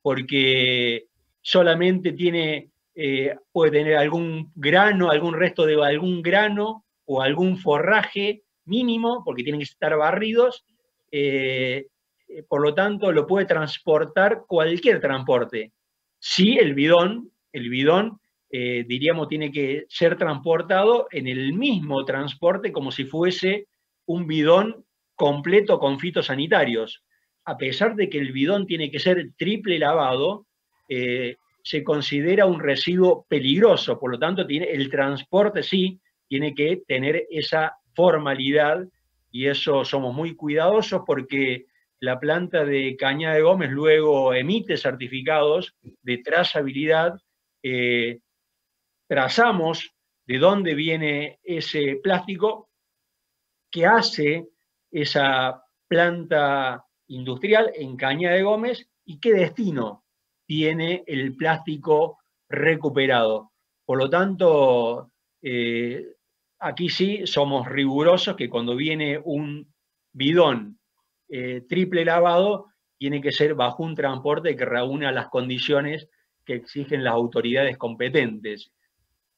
porque solamente tiene eh, puede tener algún grano, algún resto de algún grano o algún forraje mínimo, porque tienen que estar barridos, eh, eh, por lo tanto lo puede transportar cualquier transporte. Si el bidón, el bidón, diríamos, tiene que ser transportado en el mismo transporte como si fuese un bidón completo con fitosanitarios. A pesar de que el bidón tiene que ser triple lavado, se considera un residuo peligroso, por lo tanto tiene, el transporte sí tiene que tener esa formalidad y eso somos muy cuidadosos porque la planta de Caña de Gómez luego emite certificados de trazabilidad, eh, trazamos de dónde viene ese plástico que hace esa planta industrial en Caña de Gómez y qué destino tiene el plástico recuperado. Por lo tanto, eh, aquí sí somos rigurosos que cuando viene un bidón eh, triple lavado, tiene que ser bajo un transporte que reúna las condiciones que exigen las autoridades competentes.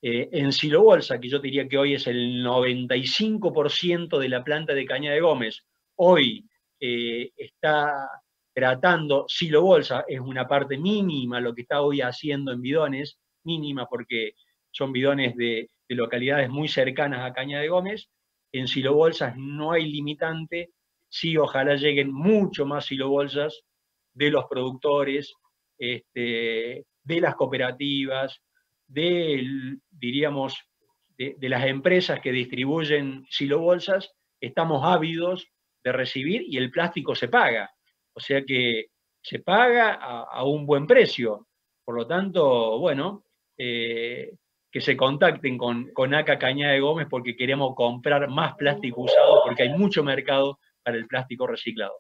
Eh, en silo bolsa, que yo diría que hoy es el 95% de la planta de caña de Gómez, hoy eh, está tratando silo bolsa, es una parte mínima lo que está hoy haciendo en bidones, mínima porque son bidones de, de localidades muy cercanas a Caña de Gómez. En silo bolsas no hay limitante, sí ojalá lleguen mucho más silobolsas de los productores, este, de las cooperativas, de, diríamos, de, las empresas que distribuyen silobolsas, estamos ávidos de recibir y el plástico se paga. O sea que se paga a, un buen precio. Por lo tanto, bueno, eh, que se contacten con, con ACA Cañada de Gómez porque queremos comprar más plástico usado, porque hay mucho mercado para el plástico reciclado.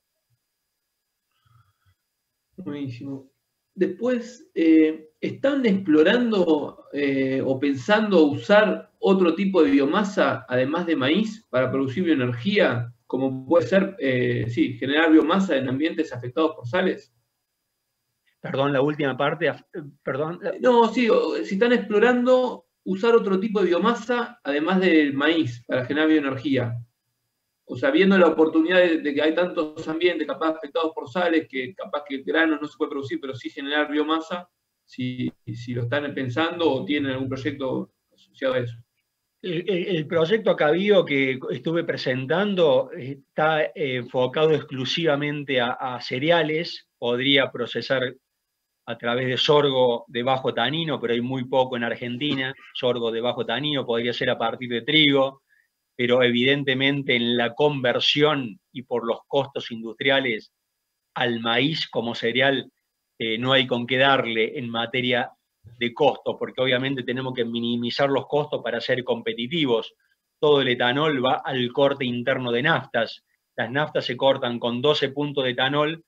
Buenísimo. Después, eh, ¿están explorando eh, o pensando usar otro tipo de biomasa además de maíz para producir bioenergía, como puede ser, eh, sí, generar biomasa en ambientes afectados por sales? Perdón, la última parte, perdón. No, sí, si están explorando usar otro tipo de biomasa además del maíz para generar bioenergía, o sea, viendo la oportunidad de, que hay tantos ambientes capaz afectados por sales, que capaz que granos no se puede producir, pero sí generar biomasa, si, si lo están pensando o tienen algún proyecto asociado a eso. El, proyecto Acabío que estuve presentando está enfocado exclusivamente a, cereales, podría procesar a través de sorgo de bajo tanino, pero hay muy poco en Argentina, sorgo de bajo tanino, podría ser a partir de trigo, pero evidentemente en la conversión y por los costos industriales al maíz como cereal eh, no hay con qué darle en materia de costo, porque obviamente tenemos que minimizar los costos para ser competitivos. Todo el etanol va al corte interno de naftas. Las naftas se cortan con 12 puntos de etanol,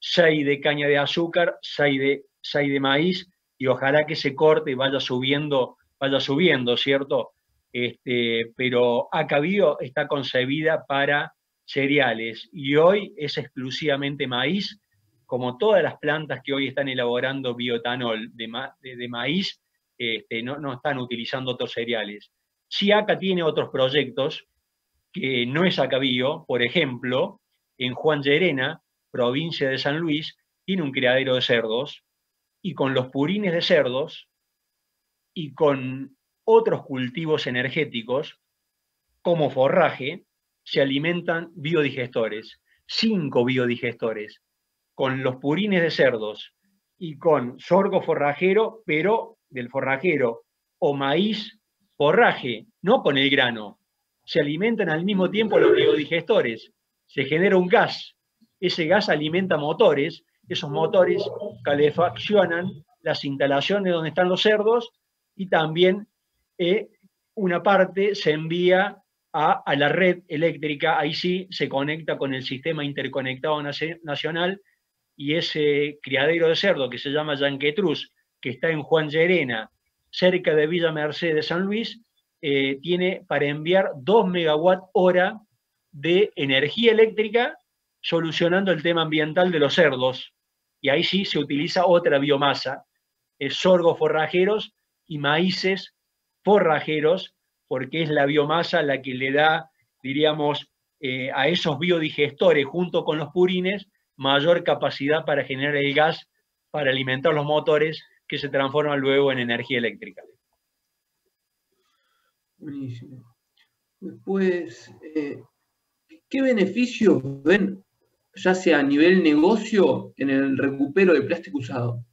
6 de caña de azúcar, 6 de, 6 de maíz, y ojalá que ese corte vaya subiendo, vaya subiendo, ¿cierto? este, pero Acabío está concebida para cereales y hoy es exclusivamente maíz, como todas las plantas que hoy están elaborando biotanol de, maíz, este, no, están utilizando otros cereales. Si ACA tiene otros proyectos que no es Acabío, por ejemplo, en Juan Llerena, provincia de San Luis, tiene un criadero de cerdos y con los purines de cerdos y con otros cultivos energéticos, como forraje, se alimentan biodigestores, cinco biodigestores, con los purines de cerdos y con sorgo forrajero, pero del forrajero, o maíz forraje, no con el grano. Se alimentan al mismo tiempo los biodigestores. Se genera un gas. Ese gas alimenta motores. Esos motores calefaccionan las instalaciones donde están los cerdos y también eh, una parte se envía a, la red eléctrica, ahí sí se conecta con el sistema interconectado nacional y ese criadero de cerdo que se llama Yanquetruz, que está en Juan Llerena, cerca de Villa Merced de San Luis, eh, tiene para enviar 2 megawatt hora de energía eléctrica solucionando el tema ambiental de los cerdos. Y ahí sí se utiliza otra biomasa, es sorgos forrajeros y maíces forrajeros, porque es la biomasa la que le da, diríamos, eh, a esos biodigestores junto con los purines mayor capacidad para generar el gas para alimentar los motores que se transforman luego en energía eléctrica. Buenísimo. Después, eh, ¿qué beneficios ven, ya sea a nivel negocio, en el recupero de plástico usado?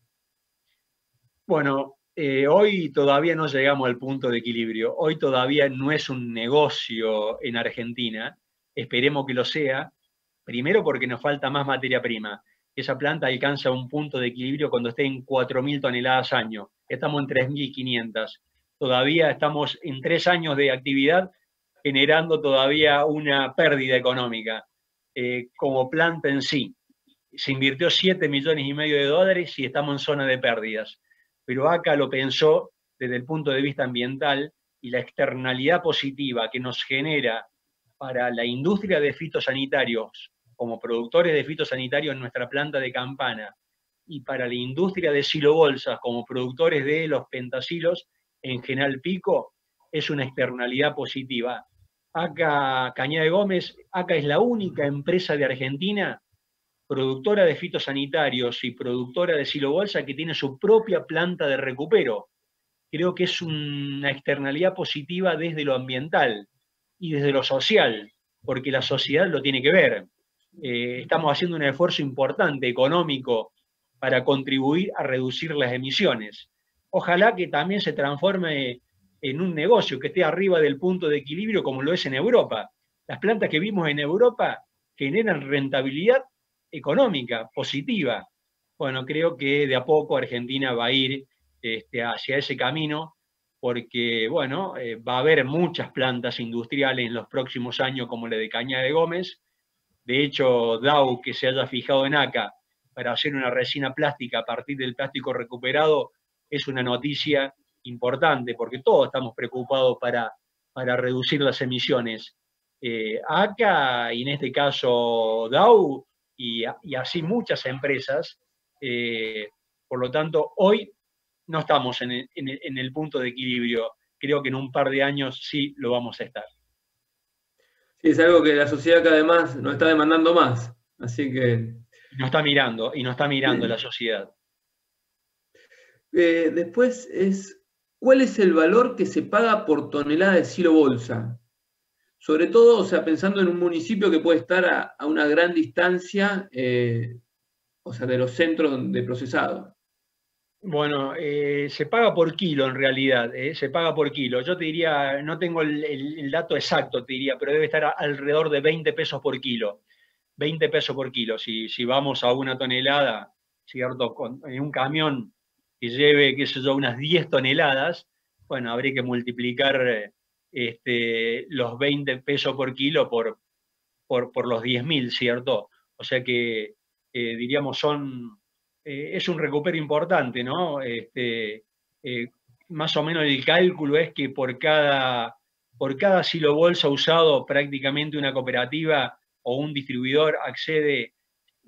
Bueno, eh, hoy todavía no llegamos al punto de equilibrio. Hoy todavía no es un negocio en Argentina. Esperemos que lo sea. Primero porque nos falta más materia prima. Esa planta alcanza un punto de equilibrio cuando esté en 4.000 toneladas año. Estamos en 3.500. Todavía estamos en tres años de actividad generando todavía una pérdida económica eh, como planta en sí. Se invirtió 7 millones y medio de dólares y estamos en zona de pérdidas. Pero acá lo pensó desde el punto de vista ambiental y la externalidad positiva que nos genera para la industria de fitosanitarios como productores de fitosanitarios en nuestra planta de campana y para la industria de silobolsas como productores de los pentasilos en General Pico es una externalidad positiva. Acá, Cañada de Gómez, acá es la única empresa de Argentina productora de fitosanitarios y productora de silobolsa que tiene su propia planta de recupero. Creo que es una externalidad positiva desde lo ambiental y desde lo social, porque la sociedad lo tiene que ver. Eh, estamos haciendo un esfuerzo importante económico para contribuir a reducir las emisiones. Ojalá que también se transforme en un negocio que esté arriba del punto de equilibrio como lo es en Europa. Las plantas que vimos en Europa generan rentabilidad económica positiva. Bueno, creo que de a poco Argentina va a ir este, hacia ese camino porque, bueno, eh, va a haber muchas plantas industriales en los próximos años como la de Caña de Gómez. De hecho, Dow, que se haya fijado en ACA para hacer una resina plástica a partir del plástico recuperado, es una noticia importante, porque todos estamos preocupados para, para reducir las emisiones. Eh, ACA, y en este caso Dow, y, así muchas empresas, eh, por lo tanto, hoy no estamos en el, punto de equilibrio. Creo que en un par de años sí lo vamos a estar. Es algo que la sociedad que además nos está demandando más. Así que. Nos está mirando, y nos está mirando la sociedad. Eh, después es ¿Cuál es el valor que se paga por tonelada de silo bolsa? Sobre todo, o sea, pensando en un municipio que puede estar a, una gran distancia, eh, o sea, de los centros de procesado. Bueno, eh, se paga por kilo en realidad, eh, se paga por kilo. Yo te diría, no tengo el, dato exacto, te diría, pero debe estar alrededor de 20 pesos por kilo. 20 pesos por kilo. Si, si vamos a una tonelada, ¿cierto? En un camión que lleve, qué sé yo, unas 10 toneladas, bueno, habría que multiplicar este, los 20 pesos por kilo por, por, los 10.000, ¿cierto? O sea que, eh, diríamos, son, eh, es un recupero importante, ¿no? Este, eh, más o menos el cálculo es que por cada, por cada silo bolsa usado prácticamente una cooperativa o un distribuidor accede,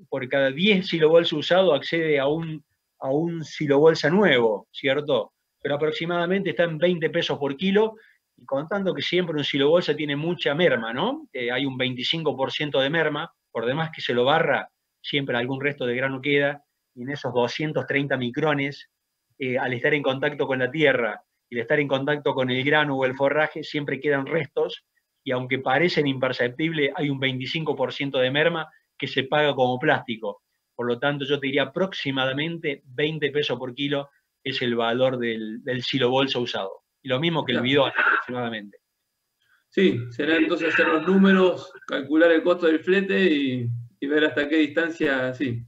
por cada 10 silo bolsa usado accede a un a un silo bolsa nuevo, ¿cierto? Pero aproximadamente está en 20 pesos por kilo, y contando que siempre un silo bolsa tiene mucha merma, ¿no? hay un 25% de merma, por demás que se lo barra, siempre algún resto de grano queda, y en esos 230 micrones, eh, al estar en contacto con la tierra y al estar en contacto con el grano o el forraje, siempre quedan restos, y aunque parecen imperceptibles, hay un 25% de merma que se paga como plástico. Por lo tanto, yo te diría aproximadamente 20 pesos por kilo es el valor del, del silo bolsa usado. Y lo mismo que el bidón, aproximadamente. Sí, será entonces hacer los números, calcular el costo del flete y, ver hasta qué distancia, sí.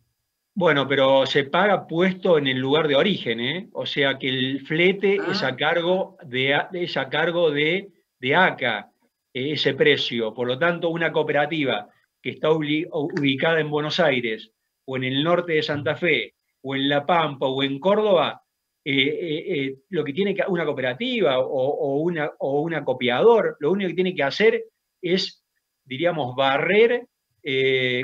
Bueno, pero se paga puesto en el lugar de origen, ¿eh? O sea que el flete es a ah. cargo de, es a cargo de, de ACA, ese precio. Por lo tanto, una cooperativa que está ubicada en Buenos Aires o en el norte de Santa Fe, o en La Pampa, o en Córdoba, eh, eh, eh, lo que tiene que una cooperativa o, una, o un acopiador, lo único que tiene que hacer es, diríamos, barrer,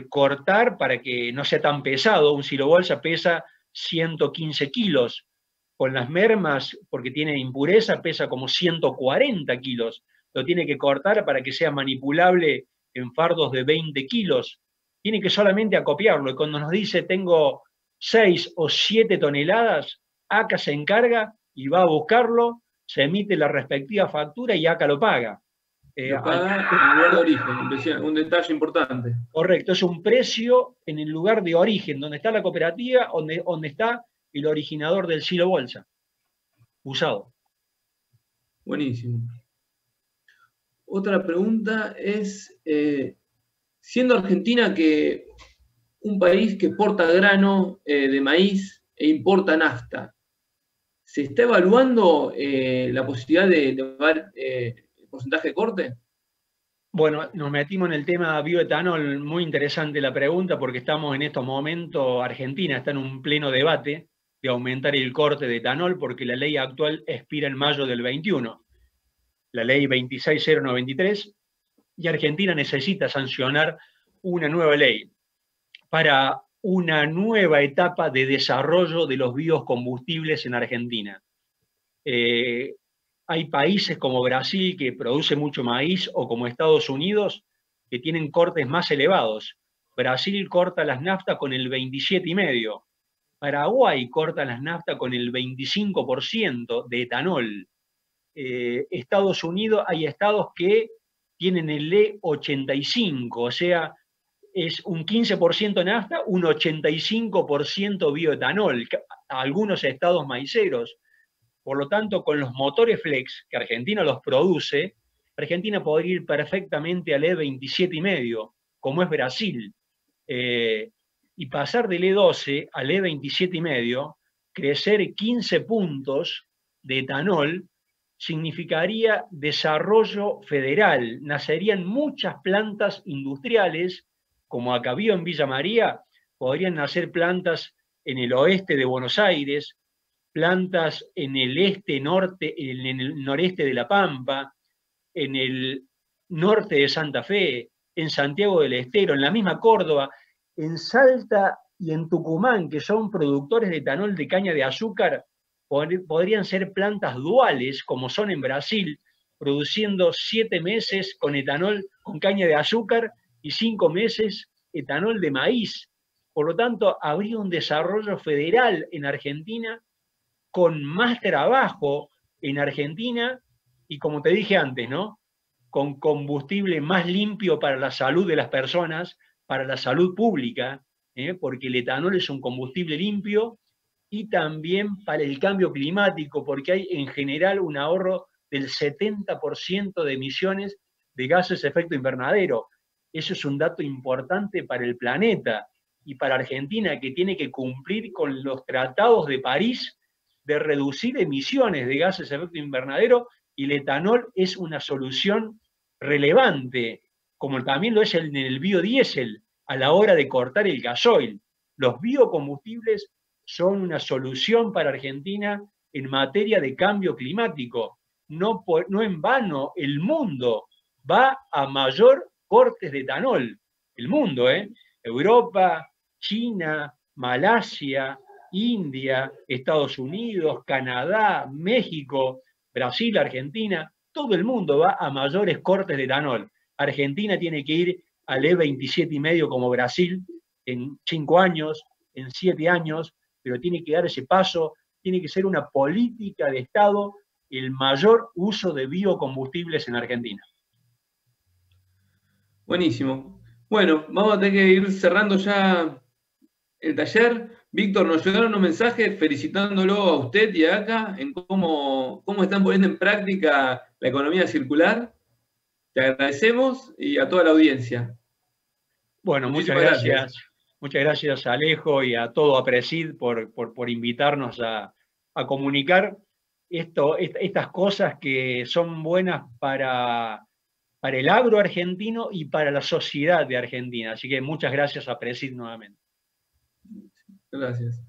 cortar para que no sea tan pesado. Un silo bolsa pesa 115 kilos. Con las mermas, porque tiene impureza, pesa como 140 kilos. Lo tiene que cortar para que sea manipulable en fardos de 20 kilos tiene que solamente acopiarlo. Y cuando nos dice tengo 6 o 7 toneladas, ACA se encarga y va a buscarlo, se emite la respectiva factura y ACA lo paga. Eh, paga en el lugar de origen, un detalle importante. Correcto, es un precio en el lugar de origen, donde está la cooperativa, donde, donde está el originador del silo bolsa. usado. Buenísimo. Otra pregunta es, eh, siendo Argentina que un país que porta grano eh, de maíz e importa nafta, ¿se está evaluando eh, la posibilidad de elevar porcentaje de corte? Bueno, nos metimos en el tema bioetanol, muy interesante la pregunta porque estamos en estos momentos, Argentina está en un pleno debate de aumentar el corte de etanol porque la ley actual expira en mayo del 21, la ley 26093, y Argentina necesita sancionar una nueva ley para una nueva etapa de desarrollo de los biocombustibles en Argentina. Eh, hay países como Brasil que produce mucho maíz o como Estados Unidos que tienen cortes más elevados. Brasil corta las naftas con el 27,5%. Paraguay corta las naftas con el 25% de etanol. Eh, Estados Unidos hay estados que tienen el E85, o sea, es un 15% nafta, un 85% bioetanol. Algunos estados maiceros por lo tanto, con los motores flex, que Argentina los produce, Argentina podría ir perfectamente al E27,5, como es Brasil, eh, y pasar del E12 al E27,5, crecer 15 puntos de etanol, significaría desarrollo federal. Nacerían muchas plantas industriales, como acá vio en Villa María, podrían nacer plantas en el oeste de Buenos Aires, plantas en el este, norte, en el noreste de La Pampa, en el norte de Santa Fe, en Santiago del Estero, en la misma Córdoba, en Salta y en Tucumán, que son productores de etanol de caña de azúcar, podrían ser plantas duales, como son en Brasil, produciendo siete meses con etanol con caña de azúcar y cinco meses etanol de maíz. Por lo tanto, habría un desarrollo federal en Argentina con más trabajo en Argentina y como te dije antes, ¿no? Con combustible más limpio para la salud de las personas, para la salud pública, ¿eh? porque el etanol es un combustible limpio y también para el cambio climático, porque hay en general un ahorro del 70% de emisiones de gases de efecto invernadero. Eso es un dato importante para el planeta y para Argentina, que tiene que cumplir con los tratados de París de reducir emisiones de gases de efecto invernadero y el etanol es una solución relevante, como también lo es en el biodiesel, a la hora de cortar el gasoil. Los biocombustibles son una solución para Argentina en materia de cambio climático. No, no en vano el mundo va a mayor cortes de etanol. El mundo, ¿eh? Europa, China, Malasia, India, Estados Unidos, Canadá, México, Brasil, Argentina, todo el mundo va a mayores cortes de etanol. Argentina tiene que ir al E27,5 como Brasil en cinco años, en siete años, pero tiene que dar ese paso, tiene que ser una política de Estado el mayor uso de biocombustibles en Argentina. Buenísimo. Bueno, vamos a tener que ir cerrando ya el taller. Víctor, nos llegaron unos mensajes felicitándolo a usted y a acá en cómo, cómo están poniendo en práctica la economía circular. Te agradecemos y a toda la audiencia. Bueno, muchas gracias. Muchas gracias a Alejo y a todo a Presid por, por, invitarnos a, comunicar esto, estas cosas que son buenas para, para el agro argentino y para la sociedad de Argentina. Así que muchas gracias a Presid nuevamente. Gracias.